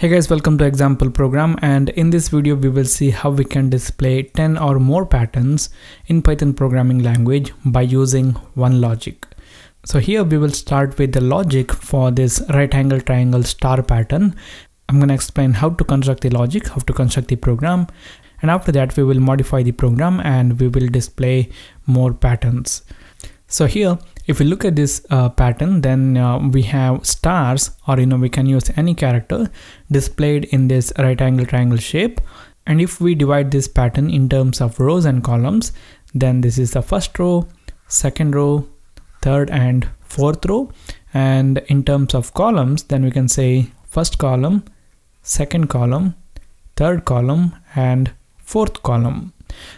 Hey guys, welcome to example program and in this video we will see how we can display 10 or more patterns in Python programming language by using one logic. So here we will start with the logic for this right angle triangle star pattern. I'm going to explain how to construct the logic, how to construct the program and after that we will modify the program and we will display more patterns. So here if we look at this uh, pattern then uh, we have stars or you know we can use any character displayed in this right angle triangle shape. And if we divide this pattern in terms of rows and columns then this is the first row second row third and fourth row. And in terms of columns then we can say first column second column third column and fourth column.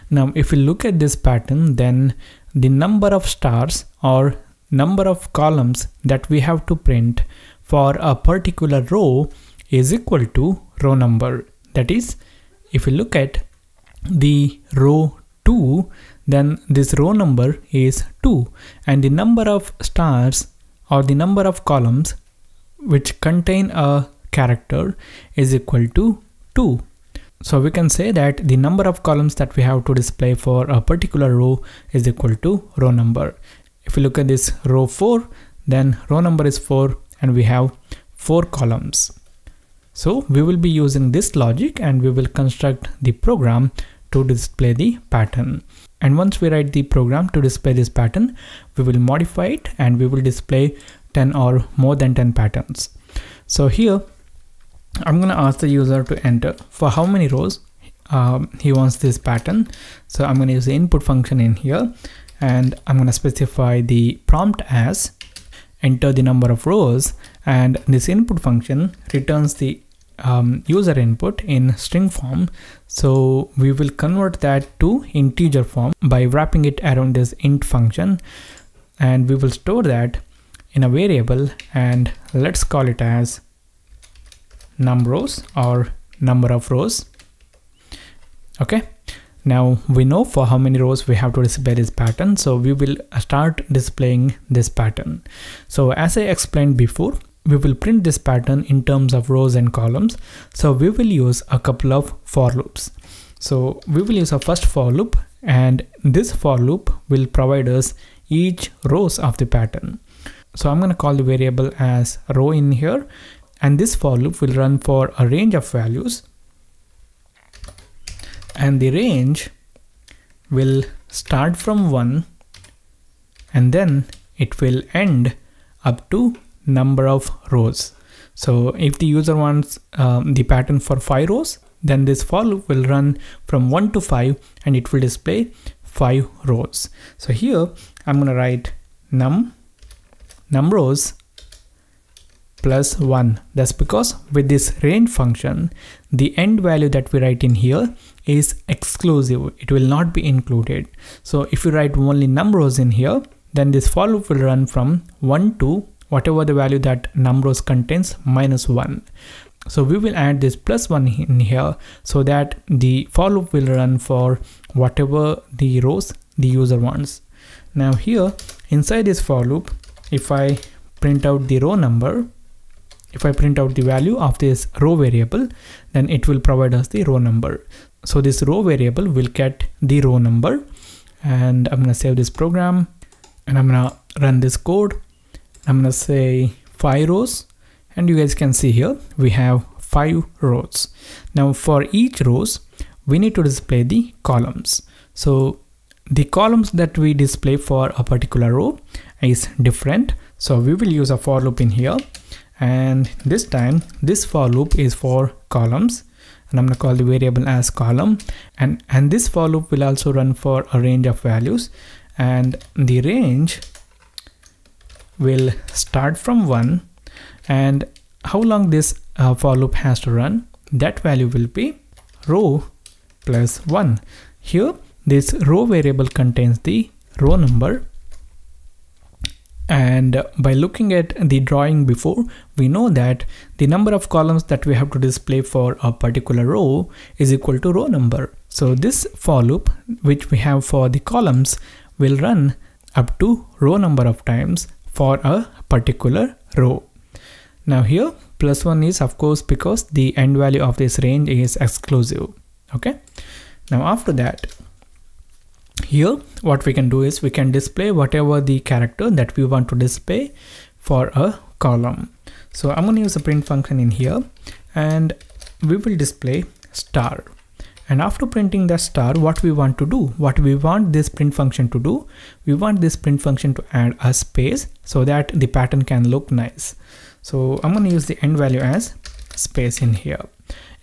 Now if we look at this pattern then the number of stars or number of columns that we have to print for a particular row is equal to row number. That is, if we look at the row 2, then this row number is 2 and the number of stars or the number of columns which contain a character is equal to 2. So we can say that the number of columns that we have to display for a particular row is equal to row number. If we look at this row 4, then row number is 4 and we have 4 columns. So we will be using this logic and we will construct the program to display the pattern. And once we write the program to display this pattern, we will modify it and we will display 10 or more than 10 patterns. So here I'm going to ask the user to enter for how many rows um, he wants this pattern. So I'm going to use the input function in here and I'm going to specify the prompt as enter the number of rows and this input function returns the um, user input in string form so we will convert that to integer form by wrapping it around this int function and we will store that in a variable and let's call it as num rows or number of rows. Okay. Now we know for how many rows we have to display this pattern. So we will start displaying this pattern. So as i explained before we will print this pattern in terms of rows and columns. So we will use a couple of for loops. So we will use a first for loop and this for loop will provide us each rows of the pattern. So i'm going to call the variable as row in here and this for loop will run for a range of values and the range will start from 1 and then it will end up to number of rows. So if the user wants um, the pattern for 5 rows, then this for loop will run from 1 to 5 and it will display 5 rows. So here I'm going to write num num rows plus 1. That's because with this range function, the end value that we write in here is exclusive. It will not be included. So if you write only num rows in here, then this for loop will run from 1 to whatever the value that num rows contains minus 1. So we will add this plus 1 in here so that the for loop will run for whatever the rows the user wants. Now here inside this for loop, if I print out the row number, if I print out the value of this row variable, then it will provide us the row number. So this row variable will get the row number and I'm gonna save this program and I'm gonna run this code. I'm gonna say five rows and you guys can see here we have five rows. Now for each rows, we need to display the columns. So the columns that we display for a particular row is different. So we will use a for loop in here and this time this for loop is for columns. And I'm going to call the variable as column. And and this for loop will also run for a range of values. And the range will start from 1 and how long this uh, for loop has to run? That value will be row plus 1 here this row variable contains the row number and by looking at the drawing before we know that the number of columns that we have to display for a particular row is equal to row number. So this for loop which we have for the columns will run up to row number of times for a particular row. Now here plus 1 is of course because the end value of this range is exclusive. Okay? Now after that here what we can do is we can display whatever the character that we want to display for a column. So I'm going to use a print function in here and we will display star. And after printing the star what we want to do what we want this print function to do we want this print function to add a space so that the pattern can look nice. So I'm going to use the end value as space in here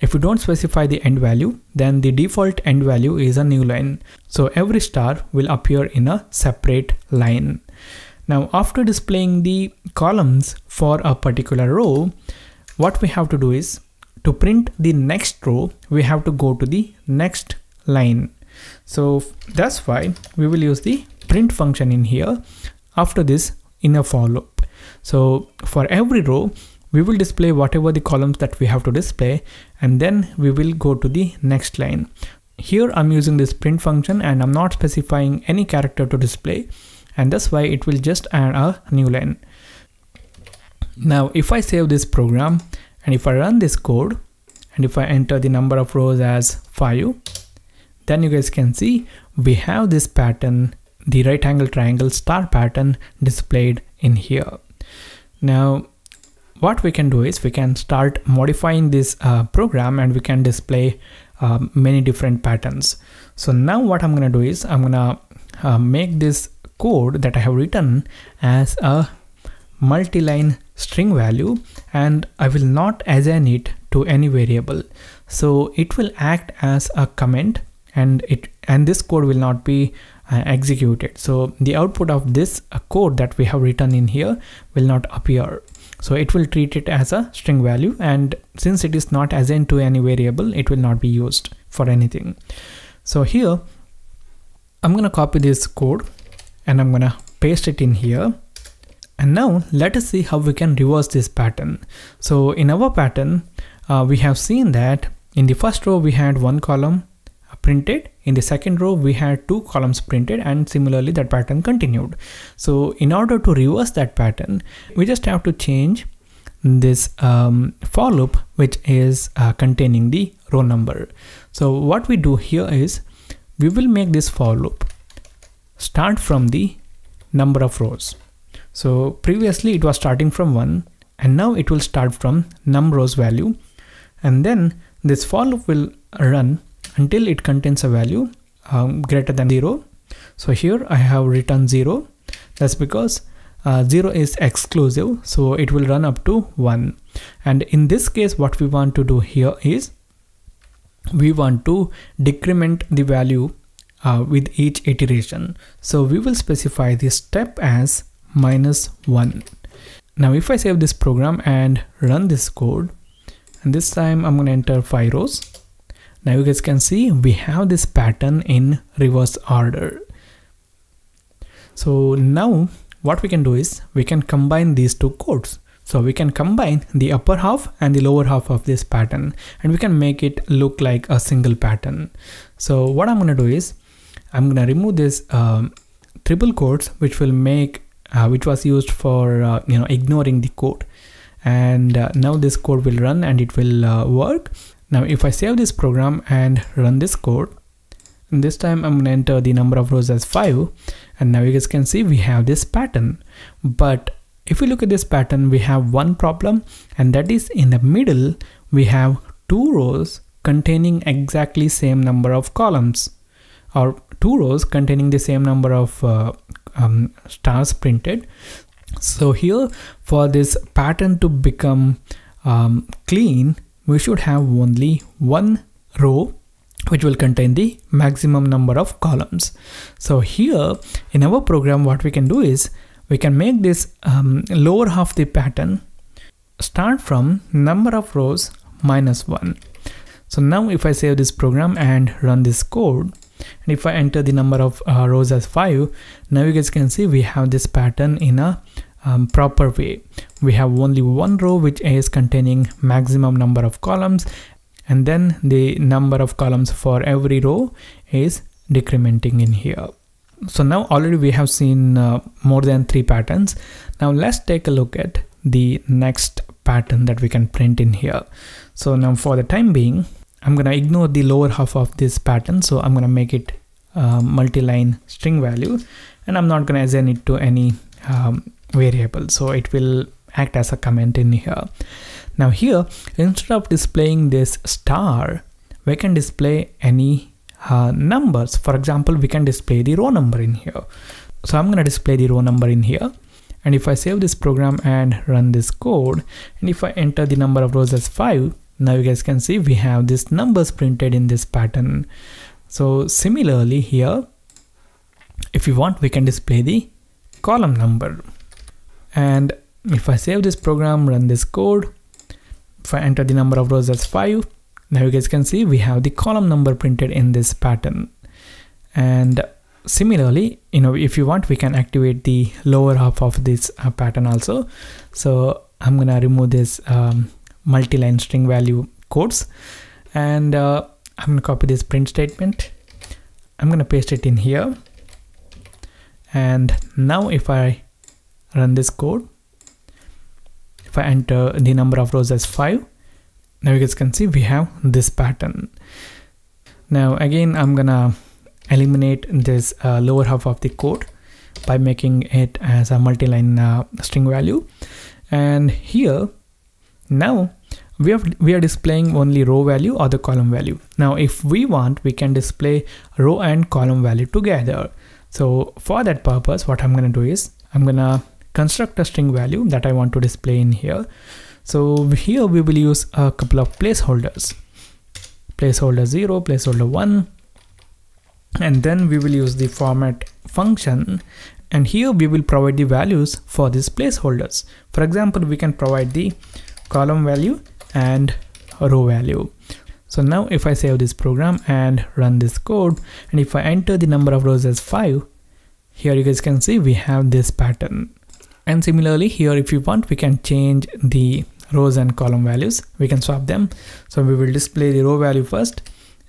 if we don't specify the end value, then the default end value is a new line. So every star will appear in a separate line. Now after displaying the columns for a particular row, what we have to do is to print the next row, we have to go to the next line. So that's why we will use the print function in here after this in a for loop. So for every row, we will display whatever the columns that we have to display and then we will go to the next line. Here I'm using this print function and I'm not specifying any character to display and that's why it will just add a new line. Now if I save this program and if I run this code and if I enter the number of rows as 5 then you guys can see we have this pattern the right angle triangle star pattern displayed in here. Now what we can do is we can start modifying this uh, program and we can display uh, many different patterns. So now what I'm gonna do is I'm gonna uh, make this code that I have written as a multi-line string value and I will not assign it to any variable. So it will act as a comment and it and this code will not be uh, executed. So the output of this uh, code that we have written in here will not appear. So it will treat it as a string value and since it is not assigned to any variable, it will not be used for anything. So here, I'm gonna copy this code and I'm gonna paste it in here. And now let us see how we can reverse this pattern. So in our pattern, uh, we have seen that in the first row we had one column printed in the second row we had two columns printed and similarly that pattern continued. So in order to reverse that pattern we just have to change this um, for loop which is uh, containing the row number. So what we do here is we will make this for loop. Start from the number of rows. So previously it was starting from 1 and now it will start from num rows value. And then this for loop will run until it contains a value um, greater than 0 so here I have written 0 that's because uh, 0 is exclusive so it will run up to 1 and in this case what we want to do here is we want to decrement the value uh, with each iteration. So we will specify this step as minus 1 now if I save this program and run this code and this time I'm going to enter 5 rows now you guys can see we have this pattern in reverse order. So now what we can do is we can combine these two codes. So we can combine the upper half and the lower half of this pattern and we can make it look like a single pattern. So what I'm gonna do is I'm gonna remove this um, triple quotes which will make uh, which was used for uh, you know ignoring the code. And uh, now this code will run and it will uh, work now if I save this program and run this code, and this time I'm gonna enter the number of rows as 5 and now you guys can see we have this pattern. But if we look at this pattern, we have one problem and that is in the middle, we have two rows containing exactly same number of columns or two rows containing the same number of uh, um, stars printed. So here for this pattern to become um, clean, we should have only one row which will contain the maximum number of columns. So here in our program what we can do is we can make this um, lower half the pattern start from number of rows minus 1. So now if I save this program and run this code and if I enter the number of uh, rows as 5 now you guys can see we have this pattern in a um, proper way. We have only one row which is containing maximum number of columns and then the number of columns for every row is decrementing in here. So now already we have seen uh, more than three patterns. Now let's take a look at the next pattern that we can print in here. So now for the time being, I'm gonna ignore the lower half of this pattern. So I'm gonna make it uh, multi-line string value and I'm not gonna assign it to any um, variable. So it will act as a comment in here. Now here, instead of displaying this star, we can display any uh, numbers. For example, we can display the row number in here. So I'm going to display the row number in here. And if I save this program and run this code, and if I enter the number of rows as 5, now you guys can see we have this numbers printed in this pattern. So similarly here, if you want, we can display the column number. And if I save this program, run this code, if I enter the number of rows as 5, now you guys can see we have the column number printed in this pattern. And similarly, you know, if you want, we can activate the lower half of this uh, pattern also. So I'm gonna remove this um, multi-line string value quotes and uh, I'm gonna copy this print statement. I'm gonna paste it in here. And now if I run this code, if I enter the number of rows as 5 now you guys can see we have this pattern. Now again I'm gonna eliminate this uh, lower half of the code by making it as a multi-line uh, string value. And here now we have we are displaying only row value or the column value. Now if we want we can display row and column value together. So for that purpose what i'm to do is i'm to construct a string value that I want to display in here. So here we will use a couple of placeholders. Placeholder 0, placeholder 1, and then we will use the format function and here we will provide the values for these placeholders. For example, we can provide the column value and row value. So now if I save this program and run this code and if I enter the number of rows as 5, here you guys can see we have this pattern. And similarly here, if you want, we can change the rows and column values. We can swap them. So we will display the row value first,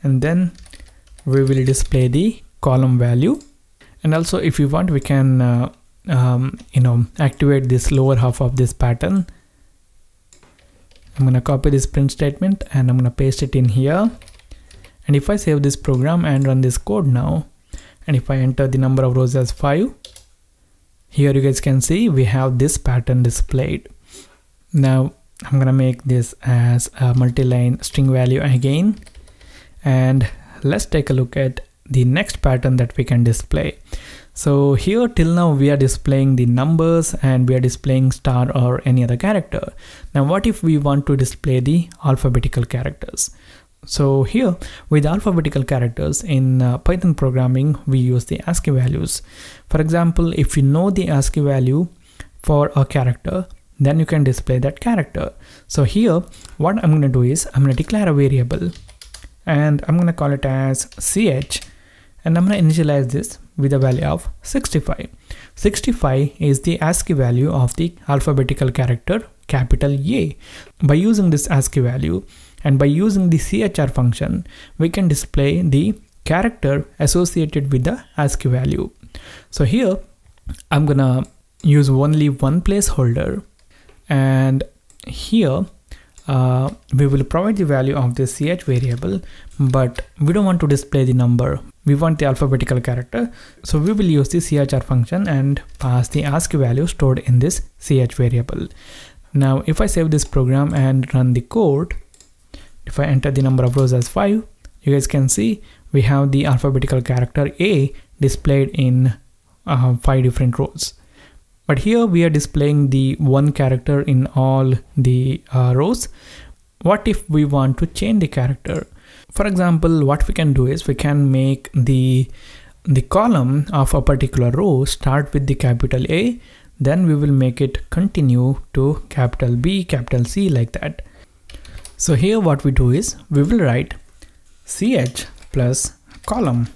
and then we will display the column value. And also if you want, we can, uh, um, you know, activate this lower half of this pattern. I'm going to copy this print statement and I'm going to paste it in here. And if I save this program and run this code now, and if I enter the number of rows as 5, here you guys can see we have this pattern displayed. Now I'm gonna make this as a multi-line string value again. And let's take a look at the next pattern that we can display. So here till now we are displaying the numbers and we are displaying star or any other character. Now what if we want to display the alphabetical characters so here with alphabetical characters in uh, Python programming, we use the ASCII values. For example, if you know the ASCII value for a character, then you can display that character. So here, what I'm going to do is I'm going to declare a variable and I'm going to call it as ch and I'm going to initialize this with a value of 65. 65 is the ASCII value of the alphabetical character capital A. By using this ASCII value, and by using the chr function we can display the character associated with the ASCII value. So here I'm gonna use only one placeholder. And here uh, we will provide the value of the ch variable but we don't want to display the number. We want the alphabetical character. So we will use the chr function and pass the ASCII value stored in this ch variable. Now if I save this program and run the code if I enter the number of rows as 5, you guys can see we have the alphabetical character A displayed in uh, 5 different rows. But here we are displaying the one character in all the uh, rows. What if we want to change the character? For example, what we can do is we can make the the column of a particular row start with the capital A, then we will make it continue to capital B, capital C like that. So here what we do is we will write ch plus column.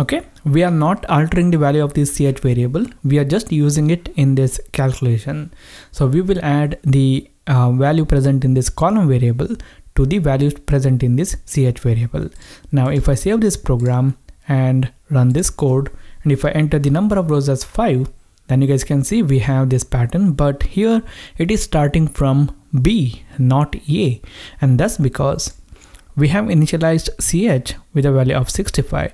Okay, we are not altering the value of this ch variable. We are just using it in this calculation. So we will add the uh, value present in this column variable to the values present in this ch variable. Now if I save this program and run this code and if I enter the number of rows as 5 then you guys can see we have this pattern but here it is starting from B not A. And that's because we have initialized ch with a value of 65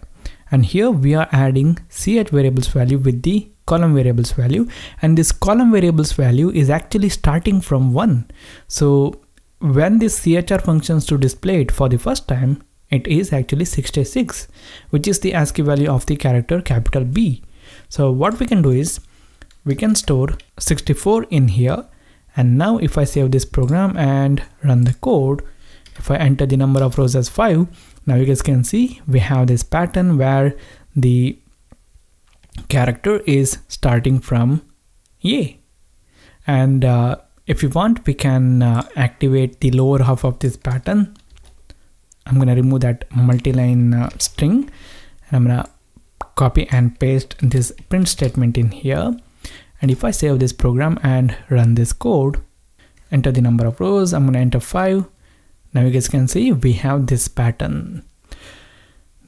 and here we are adding ch variables value with the column variables value. And this column variables value is actually starting from 1 so when this chr functions to display it for the first time it is actually 66 which is the ASCII value of the character capital B. So what we can do is we can store 64 in here. And now if I save this program and run the code if I enter the number of rows as 5 now you guys can see we have this pattern where the character is starting from A. And uh, if you want we can uh, activate the lower half of this pattern. I'm gonna remove that multi-line uh, string. And I'm gonna copy and paste this print statement in here and if I save this program and run this code enter the number of rows. I'm gonna enter 5 now you guys can see we have this pattern.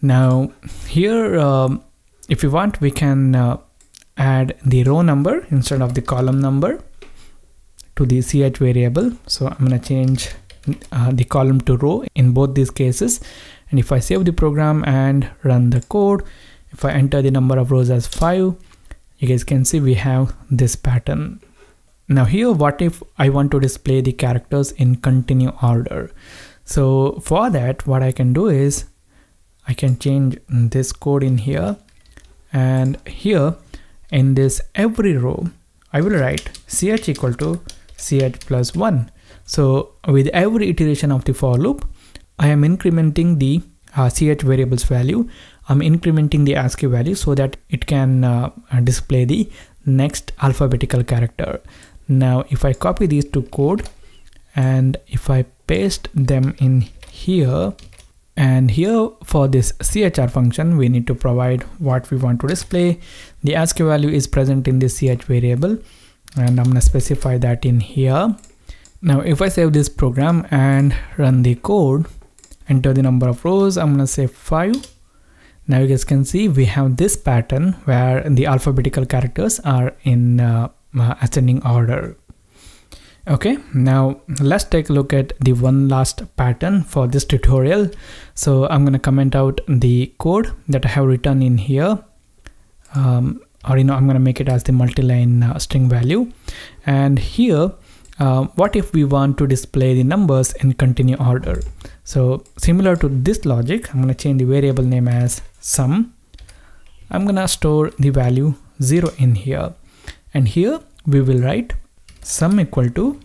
Now here um, if you want we can uh, add the row number instead of the column number to the ch variable. So i'm going to change uh, the column to row in both these cases. And if i save the program and run the code if i enter the number of rows as 5 you guys can see we have this pattern. Now here what if I want to display the characters in continue order? So for that what I can do is I can change this code in here. And here in this every row I will write ch equal to ch plus 1 so with every iteration of the for loop I am incrementing the uh, ch variables value I'm incrementing the ASCII value so that it can uh, display the next alphabetical character. Now if I copy these to code and if I paste them in here and here for this chr function we need to provide what we want to display. The ASCII value is present in this ch variable and I'm gonna specify that in here. Now if I save this program and run the code enter the number of rows I'm gonna say 5 now you guys can see we have this pattern where the alphabetical characters are in uh, uh, ascending order. Okay now let's take a look at the one last pattern for this tutorial. So i'm going to comment out the code that i have written in here. Um, or you know i'm going to make it as the multi-line uh, string value. And here uh, what if we want to display the numbers in continue order? So similar to this logic i'm going to change the variable name as sum. I'm going to store the value 0 in here. And here we will write sum equal to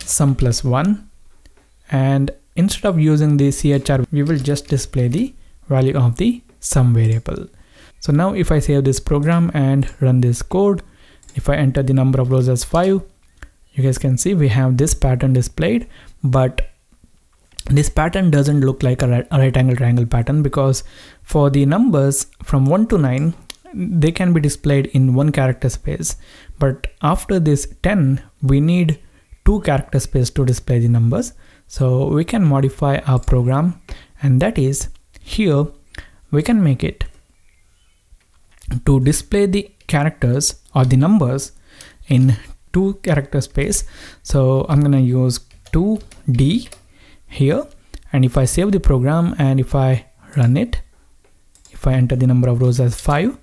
sum plus 1 and instead of using the chr we will just display the value of the sum variable. So now if i save this program and run this code if i enter the number of rows as 5 you guys can see we have this pattern displayed but this pattern doesn't look like a right, a right angle triangle pattern because for the numbers from 1 to 9 they can be displayed in one character space. But after this 10 we need two character space to display the numbers. So we can modify our program and that is here we can make it to display the characters or the numbers in two character space. So I'm gonna use 2d here. And if I save the program and if I run it if I enter the number of rows as 5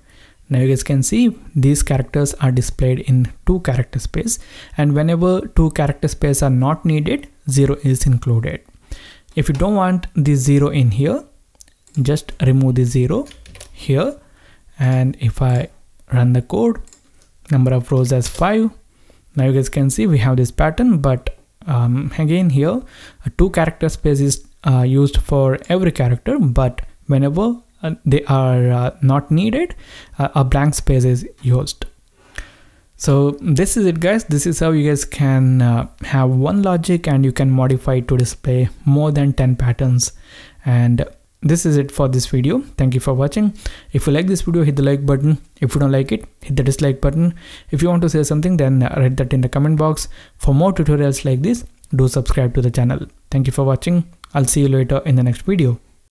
now you guys can see these characters are displayed in two character space. And whenever two character space are not needed zero is included. If you don't want the zero in here just remove the zero here. And if I run the code number of rows as 5 now you guys can see we have this pattern but um, again here a two character space is uh, used for every character but whenever uh, they are uh, not needed uh, a blank space is used. So this is it guys. This is how you guys can uh, have one logic and you can modify to display more than 10 patterns. And this is it for this video. Thank you for watching. If you like this video hit the like button. If you don't like it hit the dislike button. If you want to say something then write that in the comment box. For more tutorials like this do subscribe to the channel. Thank you for watching. I'll see you later in the next video